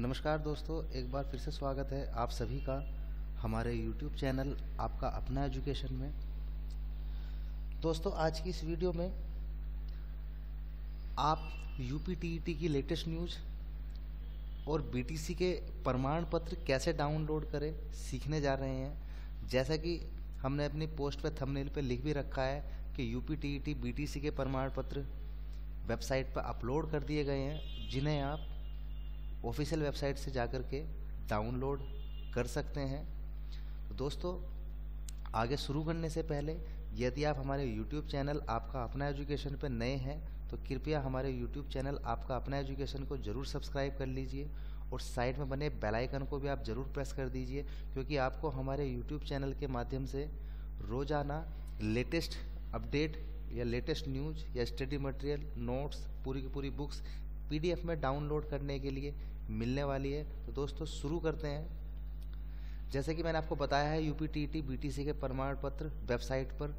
नमस्कार दोस्तों, एक बार फिर से स्वागत है आप सभी का हमारे YouTube चैनल आपका अपना एजुकेशन में। दोस्तों, आज की इस वीडियो में आप यूपी टीईटी की लेटेस्ट न्यूज़ और बीटीसी के प्रमाण पत्र कैसे डाउनलोड करें, सीखने जा रहे हैं। जैसा कि हमने अपनी पोस्ट पर थंबनेल पर लिख भी रखा है कि यूपी टीईटी बीटीसी के प्रमाण पत्र वेबसाइट पर अपलोड कर दिए गए हैं, जिन्हें आप ऑफिशियल वेबसाइट से जाकर के डाउनलोड कर सकते हैं। तो दोस्तों, आगे शुरू करने से पहले, यदि आप हमारे यूट्यूब चैनल आपका अपना एजुकेशन पर नए हैं तो कृपया हमारे यूट्यूब चैनल आपका अपना एजुकेशन को ज़रूर सब्सक्राइब कर लीजिए और साइड में बने बेल आइकन को भी आप ज़रूर प्रेस कर दीजिए, क्योंकि आपको हमारे यूट्यूब चैनल के माध्यम से रोज़ाना लेटेस्ट अपडेट या लेटेस्ट न्यूज़ या स्टडी मटेरियल, नोट्स, पूरी की पूरी बुक्स पीडीएफ में डाउनलोड करने के लिए मिलने वाली है। तो दोस्तों, शुरू करते हैं। जैसे कि मैंने आपको बताया है UP T T B T C के प्रमाण पत्र वेबसाइट पर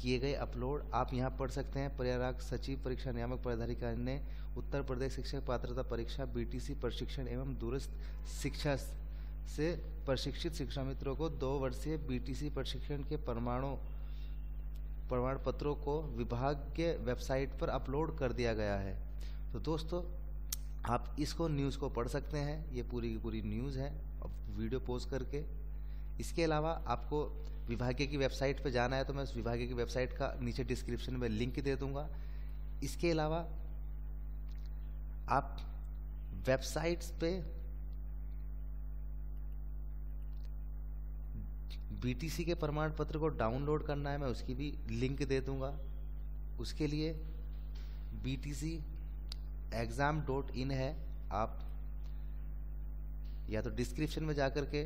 किए गए अपलोड। आप यहाँ पढ़ सकते हैं प्रयाग सचिव परीक्षा नियामक पदाधिकारी ने उत्तर प्रदेश शिक्षक पात्रता परीक्षा बीटीसी प्रशिक्षण एवं दूरस्थ शिक्षा से प्रशिक्षित शिक्षा मित्रों को दो वर्षीय बीटीसी प्रशिक्षण के प्रमाणों प्रमाण पत्रों को विभाग के वेबसाइट पर अपलोड कर दिया गया है। तो दोस्तों, आप इसको न्यूज़ को पढ़ सकते हैं। ये पूरी की पूरी न्यूज़ है वीडियो पोस्ट करके। इसके अलावा आपको विभागीय की वेबसाइट पर जाना है तो मैं उस विभागीय की वेबसाइट का नीचे डिस्क्रिप्शन में लिंक दे दूँगा। इसके अलावा आप वेबसाइट्स पे बीटीसी के प्रमाण पत्र को डाउनलोड करना है, मैं उसकी भी लिंक दे दूँगा। उसके लिए बीटीसी एग्ज़ाम डॉट इन है, आप या तो डिस्क्रिप्शन में जा कर के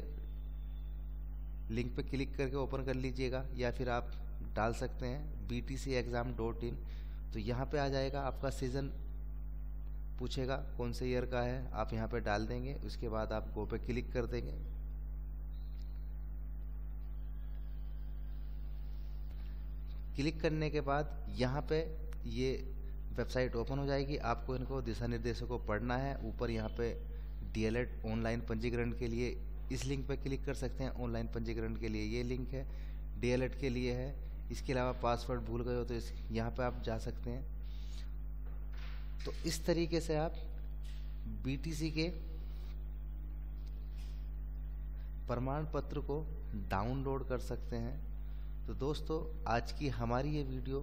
लिंक पे क्लिक करके ओपन कर लीजिएगा, या फिर आप डाल सकते हैं B T C exam dot in तो यहाँ पे आ जाएगा, आपका सीज़न पूछेगा कौन से ईयर का है, आप यहाँ पे डाल देंगे, उसके बाद आप गो पे क्लिक कर देंगे। क्लिक करने के बाद यहाँ पे ये वेबसाइट ओपन हो जाएगी। आपको इनको दिशा निर्देशों को पढ़ना है। ऊपर यहाँ पे डीएलएड ऑनलाइन पंजीकरण के लिए इस लिंक पर क्लिक कर सकते हैं। ऑनलाइन पंजीकरण के लिए ये लिंक है डीएलएड के लिए है। इसके अलावा पासवर्ड भूल गए हो तो इस, यहाँ पर आप जा सकते हैं। तो इस तरीके से आप बीटीसी के प्रमाण पत्र को डाउनलोड कर सकते हैं। तो दोस्तों, आज की हमारी ये वीडियो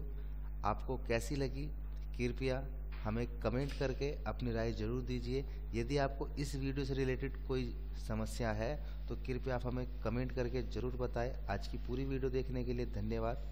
आपको कैसी लगी? कृपया हमें कमेंट करके अपनी राय ज़रूर दीजिए। यदि आपको इस वीडियो से रिलेटेड कोई समस्या है तो कृपया आप हमें कमेंट करके ज़रूर बताएँ। आज की पूरी वीडियो देखने के लिए धन्यवाद।